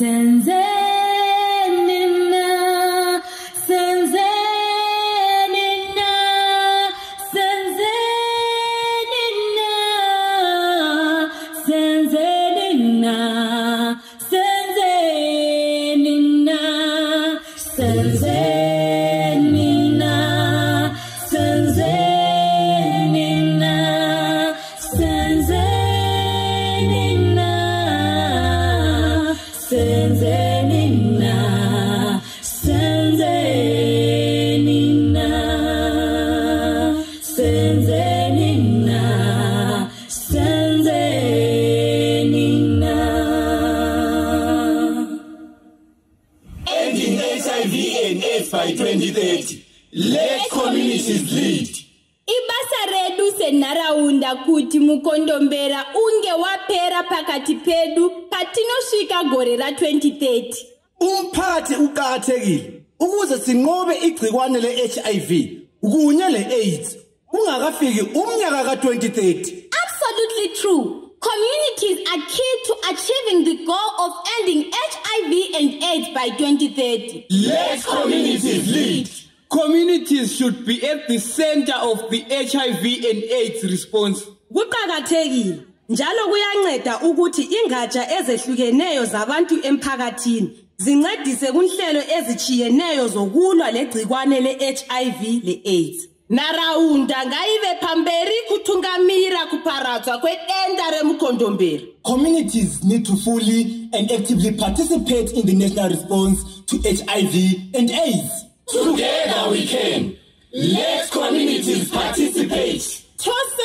Sensei. by 2030 let communities lead ibasa redu senharaunda kuti mukondombera unge wapera pakati pedu patinosvika gore ra-2030 Umphathi uqhakathekile ukuze sinqobe igcikwane le-HIV kunye le-AIDS ungakafiki umnyaka ka-2030. absolutely true communities are key to achieving the goal of ending hiv and aids by 2030 Let communities lead. Communities should be at the center of the HIV and AIDS response. kuqakathekile njalo kuyanceda ukuthi ingatsha ezehlukeneyo zabantu emphakathini zincedise kunhlelo ezichiyeneyo zokulwa legcikwane le-HIV le-AIDS nharaunda ngaive pamberi kutungamira kuparadzwa kwedenda remukondombera Communities need to fully and actively participate in the national response to HIV and AIDS. Together we can. Let communities participate. tose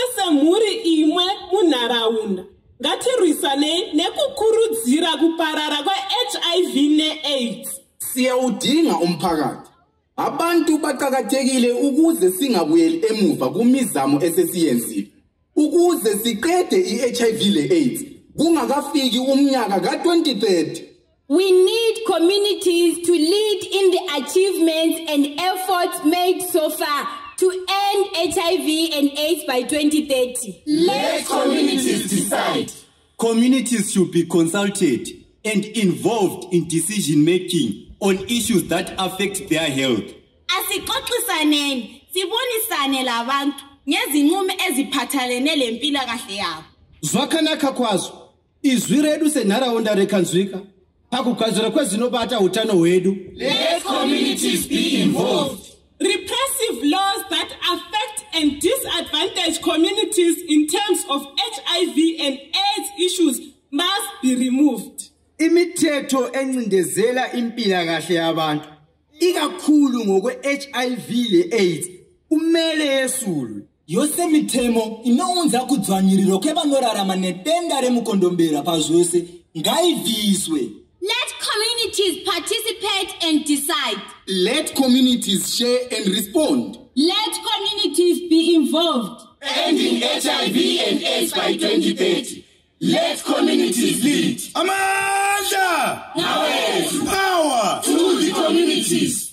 ngatirwisanei nekukurudzira kuparara kwehiv neaids siyawudinga umphakathi abantu baqhakathekile ukuze singabuyeli emuva kumizamo esesiyenzile ukuze siqede i-HIV le-AIDS kungakafiki umnyaka ka-2030 We need communities to lead in the achievements and efforts made so far to end HIV and AIDS by 2030. Let communities decide. Communities should be consulted and involved in decision making on issues that affect their health. asixoxisaneni sibonisane labantu ngezinqumo eziphathalene lempilakahle yabo zvakanaka kwazvo izwi redu senharaunda rekanzwika pakugadzira kwezinobata utano hwedu Let communities be involved. repressive laws that affect and disadvantage communities in terms of hiv and aids issues must be removed imithetho encindezela impilakahle yabantu ikakhulu ngokwe-hiv le-aids kumele yesulwe yose mitemo inounza kudzvanyirirwa kwevanorarama nedenda remukondombera pazvose ngaibviswe Let communities participate and decide. let communities share and respond Let communities be involved. ending HIV and AIDS by 2030. Let communities lead. Amandla! Now, Power! to the communities.